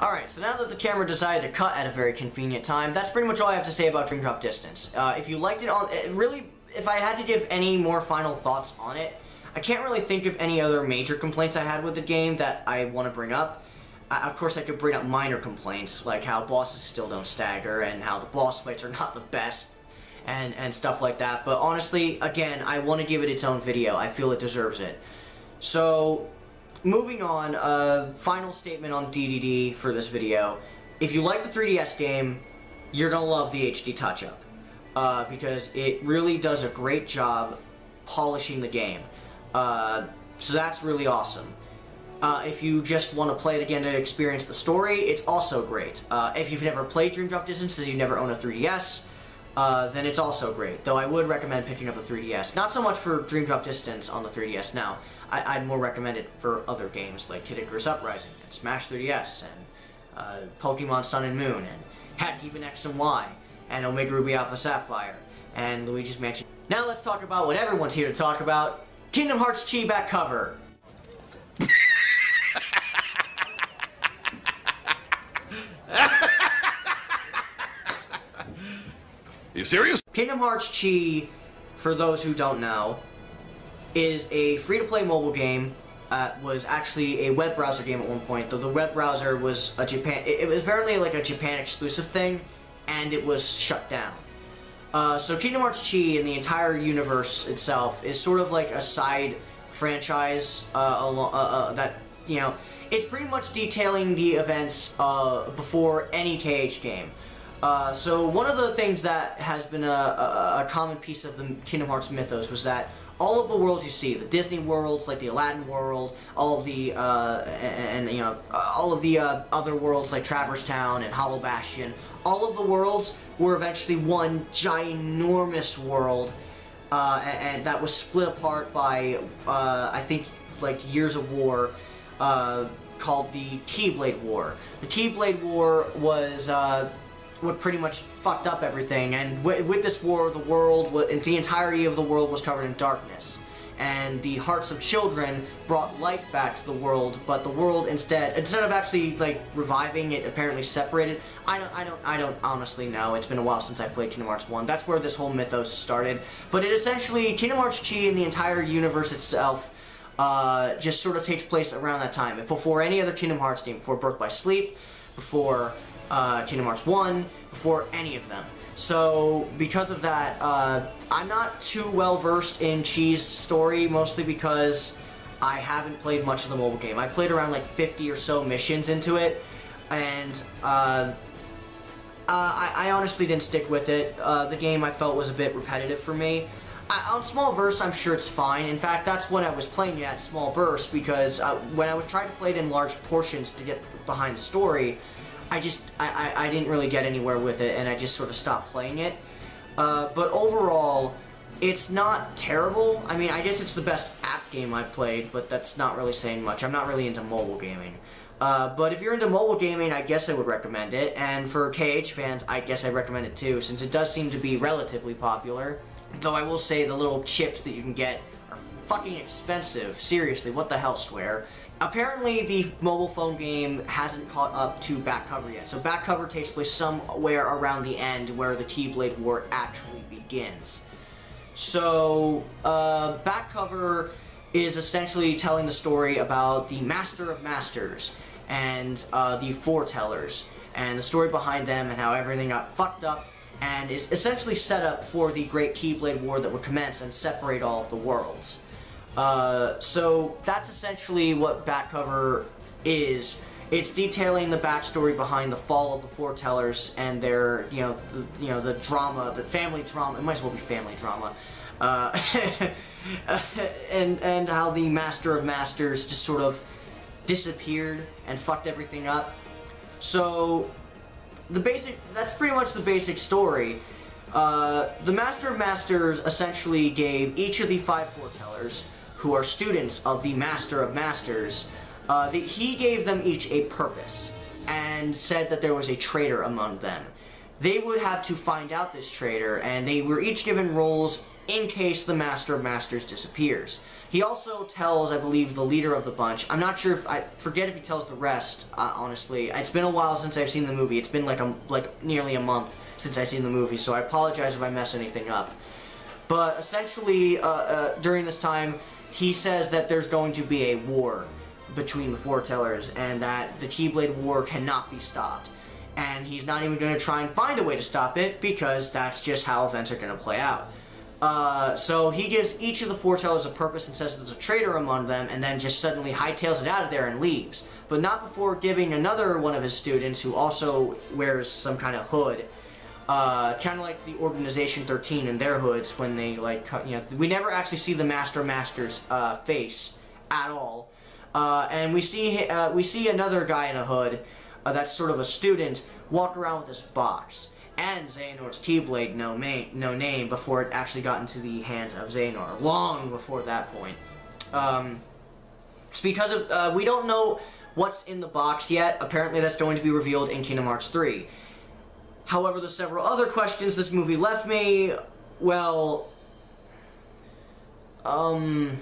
Alright, so now that the camera decided to cut at a very convenient time, that's pretty much all I have to say about Dream Drop Distance. Uh, if you liked it on, it really, if I had to give any more final thoughts on it, I can't really think of any other major complaints I had with the game that I want to bring up. I, of course, I could bring up minor complaints, like how bosses still don't stagger, and how the boss fights are not the best, and, and stuff like that. But honestly, again, I want to give it its own video. I feel it deserves it. So, moving on, uh, final statement on DDD for this video. If you like the 3DS game, you're going to love the HD touch-up. Uh, because it really does a great job polishing the game. Uh, so that's really awesome. Uh, if you just want to play it again to experience the story, it's also great. Uh, if you've never played Dream Drop Distance because you never own a 3DS, uh, then it's also great. Though I would recommend picking up a 3DS. Not so much for Dream Drop Distance on the 3DS now. I, would more recommend it for other games like Kid Icarus Uprising and Smash 3DS and uh, Pokemon Sun and Moon and heck, even X and Y and Omega Ruby Alpha Sapphire and Luigi's Mansion. Now let's talk about what everyone's here to talk about, Kingdom Hearts Chi back cover. Serious? Kingdom Hearts Chi, for those who don't know, is a free-to-play mobile game. Uh, was actually a web browser game at one point, though the web browser was a Japan. It, it was apparently like a Japan exclusive thing, and it was shut down. Uh, so Kingdom Hearts Chi and the entire universe itself is sort of like a side franchise uh, uh, uh, that you know it's pretty much detailing the events uh, before any KH game. Uh, so one of the things that has been a, a, a, common piece of the Kingdom Hearts mythos was that all of the worlds you see, the Disney worlds, like the Aladdin world, all of the, uh, and, and, you know, all of the uh, other worlds like Traverse Town and Hollow Bastion, all of the worlds were eventually one ginormous world, uh, and, and, that was split apart by, uh, I think, like years of war, uh, called the Keyblade War. The Keyblade War was uh, what pretty much fucked up everything, and with this war, the world, the entirety of the world was covered in darkness and the hearts of children brought light back to the world, but the world instead, instead of actually like reviving it, apparently separated. I don't, I don't, I don't honestly know. It's been a while since I played Kingdom Hearts 1. That's where this whole mythos started. But it essentially, Kingdom Hearts Chi and the entire universe itself uh, just sort of takes place around that time. Before any other Kingdom Hearts game, before Birth by Sleep, before uh, Kingdom Hearts 1, before any of them. So because of that, uh, I'm not too well versed in Chi's story, mostly because I haven't played much of the mobile game. I played around like 50 or so missions into it, and uh, uh, I, I, honestly didn't stick with it. Uh, the game I felt was a bit repetitive for me. I, on small bursts, I'm sure it's fine. In fact, that's when I was playing it at small bursts because uh, when I was trying to play it in large portions to get behind the story, I just, I, I, I, didn't really get anywhere with it, and I just sort of stopped playing it. Uh, but overall, it's not terrible. I mean, I guess it's the best app game I've played, but that's not really saying much. I'm not really into mobile gaming. Uh, but if you're into mobile gaming, I guess I would recommend it. And for KH fans, I guess I recommend it too, since it does seem to be relatively popular. Though I will say the little chips that you can get are fucking expensive. Seriously, what the hell, Square? Apparently, the mobile phone game hasn't caught up to back cover yet. So back cover takes place somewhere around the end where the Keyblade War actually begins. So, uh, back cover is essentially telling the story about the Master of Masters and uh, the Foretellers and the story behind them and how everything got fucked up and is essentially set up for the Great Keyblade War that would commence and separate all of the worlds. Uh, so that's essentially what back cover is. It's detailing the backstory behind the fall of the foretellers and their, you know, the, you know, the drama, the family drama. It might as well be family drama, uh, and and how the Master of Masters just sort of disappeared and fucked everything up. So the basic, that's pretty much the basic story. Uh, the Master of Masters essentially gave each of the five foretellers who are students of the Master of Masters, uh, he gave them each a purpose and said that there was a traitor among them. They would have to find out this traitor, and they were each given roles in case the Master of Masters disappears. He also tells, I believe, the leader of the bunch. I'm not sure if I forget if he tells the rest. Uh, honestly, it's been a while since I've seen the movie. It's been like a like nearly a month since I've seen the movie, so I apologize if I mess anything up. But essentially, uh, uh, during this time, he says that there's going to be a war between the foretellers, and that the Keyblade War cannot be stopped. And he's not even going to try and find a way to stop it because that's just how events are going to play out. Uh, so he gives each of the foretellers a purpose and says there's a traitor among them, and then just suddenly hightails it out of there and leaves. But not before giving another one of his students, who also wears some kind of hood, uh, kind of like the Organization 13 in their hoods when they like, you know, we never actually see the Master Master's uh, face at all, uh, and we see uh, we see another guy in a hood uh, that's sort of a student walk around with this box and Xehanort's Keyblade no, no name before it actually got into the hands of Xehanort, long before that point. Um, it's because of, uh, we don't know what's in the box yet. Apparently that's going to be revealed in Kingdom Hearts 3. However, the several other questions this movie left me, well, um,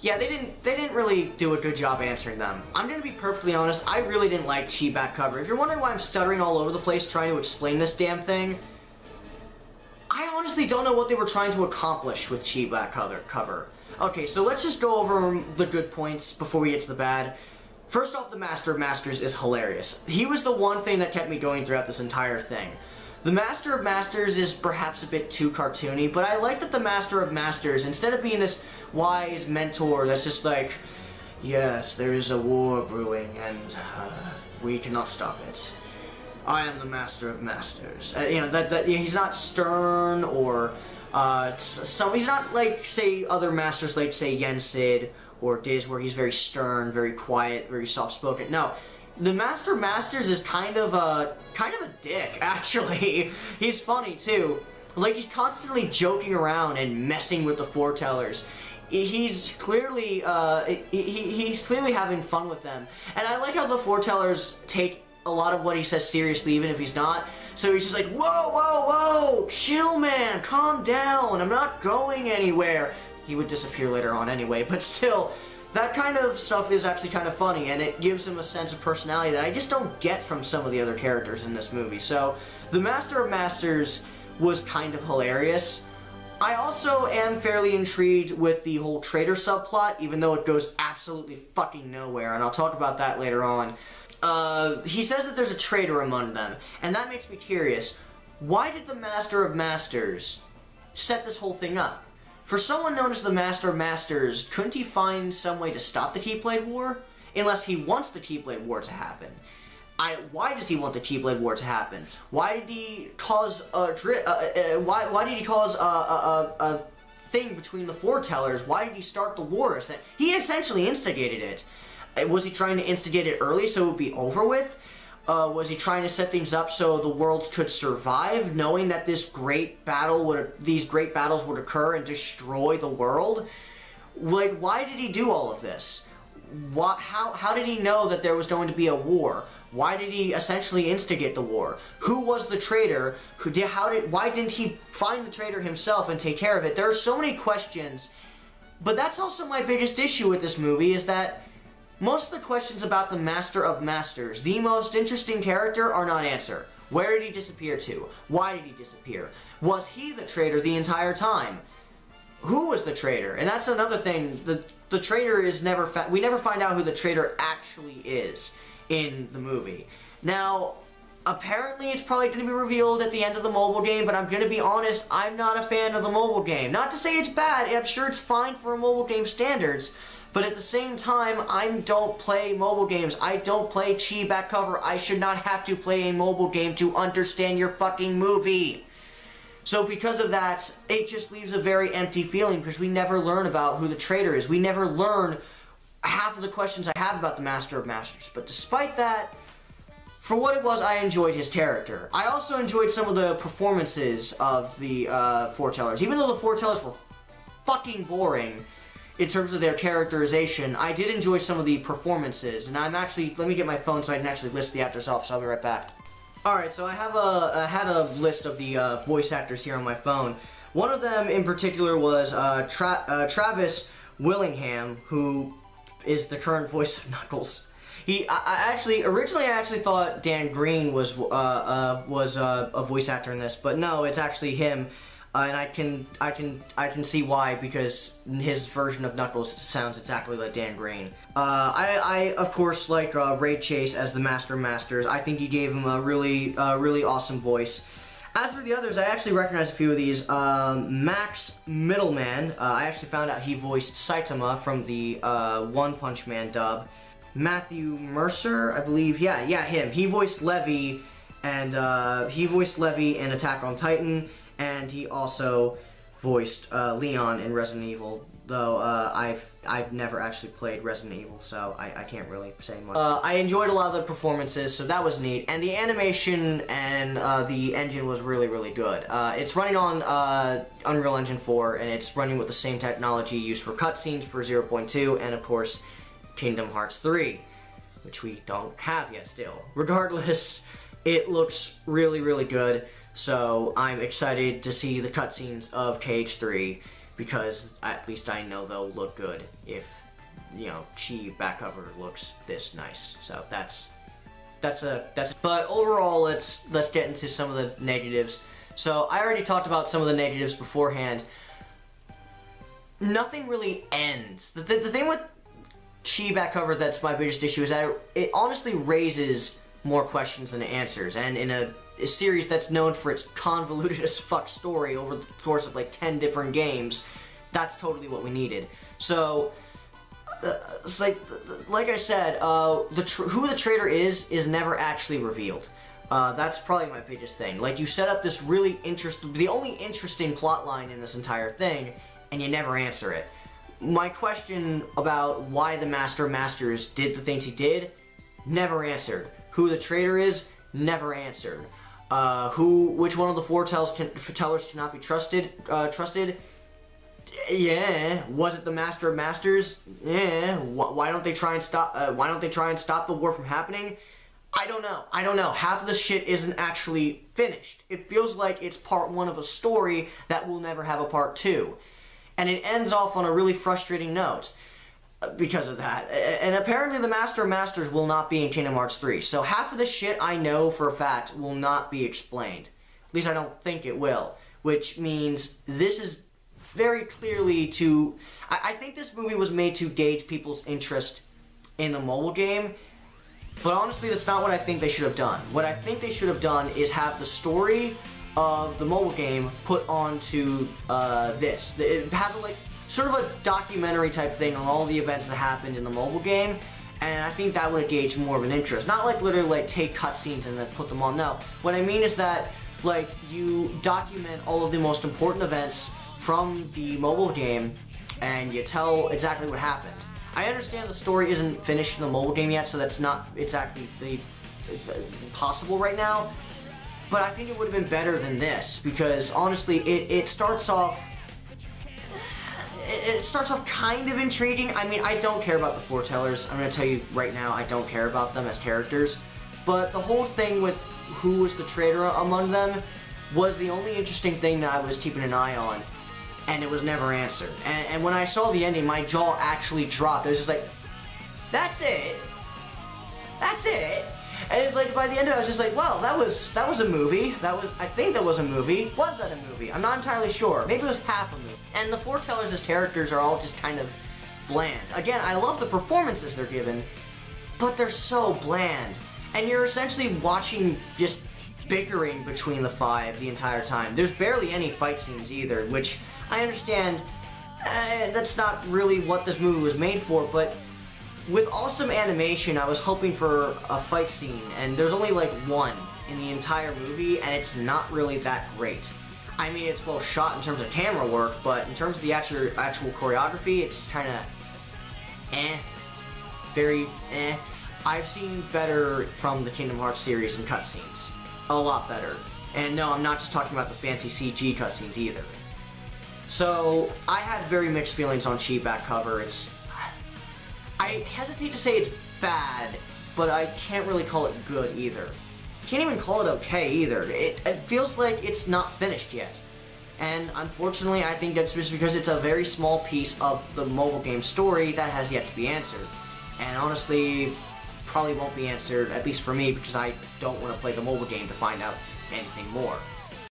yeah, they didn't they didn't really do a good job answering them. I'm gonna be perfectly honest, I really didn't like Chi back cover. If you're wondering why I'm stuttering all over the place trying to explain this damn thing, I honestly don't know what they were trying to accomplish with Chi back cover. cover. Okay, so let's just go over the good points before we get to the bad. First off, the Master of Masters is hilarious. He was the one thing that kept me going throughout this entire thing. The Master of Masters is perhaps a bit too cartoony, but I like that the Master of Masters, instead of being this wise mentor that's just like, yes, there is a war brewing and uh, we cannot stop it. I am the Master of Masters. Uh, you know, that, that he's not stern or uh, he's not like, say, other masters like, say, Yen Sid or days where he's very stern, very quiet, very soft-spoken. No, the Master Masters is kind of a kind of a dick, actually. he's funny too. Like he's constantly joking around and messing with the foretellers. He's clearly uh, he, he's clearly having fun with them, and I like how the foretellers take a lot of what he says seriously, even if he's not. So he's just like, whoa, whoa, whoa, chill, man, calm down. I'm not going anywhere. He would disappear later on anyway, but still, that kind of stuff is actually kind of funny, and it gives him a sense of personality that I just don't get from some of the other characters in this movie. So, the Master of Masters was kind of hilarious. I also am fairly intrigued with the whole traitor subplot, even though it goes absolutely fucking nowhere, and I'll talk about that later on. Uh, he says that there's a traitor among them, and that makes me curious. Why did the Master of Masters set this whole thing up? For someone known as the Master of Masters, couldn't he find some way to stop the Keyblade War? Unless he wants the Keyblade War to happen. I, why does he want the Keyblade War to happen? Why did he cause a uh, uh, why why did he cause a, a, a, a thing between the foretellers? Why did he start the war? He essentially instigated it. Uh, was he trying to instigate it early so it would be over with? Uh, was he trying to set things up so the worlds could survive, knowing that this great battle would, these great battles would occur and destroy the world? Like, why did he do all of this? What, how, how did he know that there was going to be a war? Why did he essentially instigate the war? Who was the traitor? Who did, how did, why didn't he find the traitor himself and take care of it? There are so many questions, but that's also my biggest issue with this movie is that most of the questions about the Master of Masters, the most interesting character, are not answered. Where did he disappear to? Why did he disappear? Was he the traitor the entire time? Who was the traitor? And that's another thing. The the traitor is never we never find out who the traitor actually is in the movie. Now, apparently it's probably going to be revealed at the end of the mobile game, but I'm going to be honest, I'm not a fan of the mobile game. Not to say it's bad, I'm sure it's fine for a mobile game standards, but at the same time, I don't play mobile games. I don't play Chi back cover. I should not have to play a mobile game to understand your fucking movie. So because of that, it just leaves a very empty feeling because we never learn about who the traitor is. We never learn half of the questions I have about the Master of Masters. But despite that, for what it was, I enjoyed his character. I also enjoyed some of the performances of the uh, foretellers. Even though the foretellers were fucking boring, in terms of their characterization, I did enjoy some of the performances, and I'm actually, let me get my phone so I can actually list the actors off, so I'll be right back. Alright, so I have a, I had a list of the uh, voice actors here on my phone. One of them in particular was uh, Tra- uh, Travis Willingham, who is the current voice of Knuckles. He, I, I actually, originally I actually thought Dan Green was uh, uh, was uh, a voice actor in this, but no, it's actually him, uh, and I can, I can, I can see why because his version of Knuckles sounds exactly like Dan Green. Uh, I, I of course like uh, Ray Chase as the Master Masters. I think he gave him a really, really awesome voice. As for the others, I actually recognize a few of these. Um, Max Mittelman, uh, I actually found out he voiced Saitama from the uh, One Punch Man dub. Matthew Mercer, I believe, yeah, yeah, him. He voiced Levi, and uh, he voiced Levi in Attack on Titan, and he also voiced uh, Leon in Resident Evil. Though uh, I've I've never actually played Resident Evil, so I, I can't really say much. Uh, I enjoyed a lot of the performances, so that was neat. And the animation and uh, the engine was really, really good. Uh, it's running on uh, Unreal Engine 4, and it's running with the same technology used for cutscenes for 0.2, and of course, Kingdom Hearts 3, which we don't have yet still. Regardless, it looks really, really good, so I'm excited to see the cutscenes of KH3 because at least I know they'll look good if you know Chi back cover looks this nice. So that's that's a that's but overall let's let's get into some of the negatives. So I already talked about some of the negatives beforehand. Nothing really ends. The, the, the thing with Chi back cover that's my biggest issue is that it honestly raises more questions than it answers. And in a, a series that's known for its convoluted as fuck story over the course of like 10 different games, that's totally what we needed. So, uh, like, like I said, uh, the who the traitor is is never actually revealed. Uh, that's probably my biggest thing. Like you set up this really interesting, the only interesting plot line in this entire thing, and you never answer it. My question about why the Master Masters did the things he did, never answered. Who the traitor is, never answered. Uh, who, which one of the foretellers can, tellers cannot be trusted? Uh, trusted. Yeah. Was it the Master of Masters? Yeah. Why don't they try and stop? Uh, why don't they try and stop the war from happening? I don't know. I don't know. Half of the shit isn't actually finished. It feels like it's part one of a story that will never have a part two. And it ends off on a really frustrating note because of that. And apparently the Master of Masters will not be in Kingdom Hearts 3. So half of the shit I know for a fact will not be explained. At least I don't think it will. Which means this is very clearly to... I, I think this movie was made to gauge people's interest in the mobile game but honestly, that's not what I think they should have done. What I think they should have done is have the story of the mobile game put onto uh, this. It, have like sort of a documentary type thing on all the events that happened in the mobile game, and I think that would gauge more of an interest. Not like literally like take cutscenes and then put them on. No, what I mean is that like you document all of the most important events from the mobile game, and you tell exactly what happened. I understand the story isn't finished in the mobile game yet, so that's not exactly the, possible right now. But I think it would have been better than this because honestly, it, it starts off. It, starts off kind of intriguing. I mean, I don't care about the foretellers. I'm gonna tell you right now, I don't care about them as characters. But the whole thing with who was the traitor among them was the only interesting thing that I was keeping an eye on and it was never answered. And, and, when I saw the ending, my jaw actually dropped. It was just like, that's it. That's it. And like by the end of it, I was just like, well, that was that was a movie. That was I think that was a movie. Was that a movie? I'm not entirely sure. Maybe it was half a movie. And the foretellers as characters are all just kind of bland. Again, I love the performances they're given, but they're so bland. And you're essentially watching just bickering between the five the entire time. There's barely any fight scenes either, which I understand uh, that's not really what this movie was made for, but with awesome animation, I was hoping for a fight scene, and there's only like one in the entire movie, and it's not really that great. I mean, it's well shot in terms of camera work, but in terms of the actual actual choreography, it's kind of eh, very eh. I've seen better from the Kingdom Hearts series in cutscenes, a lot better. And no, I'm not just talking about the fancy CG cutscenes either. So I had very mixed feelings on Chi back cover. It's I hesitate to say it's bad, but I can't really call it good either. Can't even call it okay either. It, it feels like it's not finished yet. And unfortunately, I think that's just because it's a very small piece of the mobile game story that has yet to be answered. And honestly, probably won't be answered, at least for me, because I don't want to play the mobile game to find out anything more.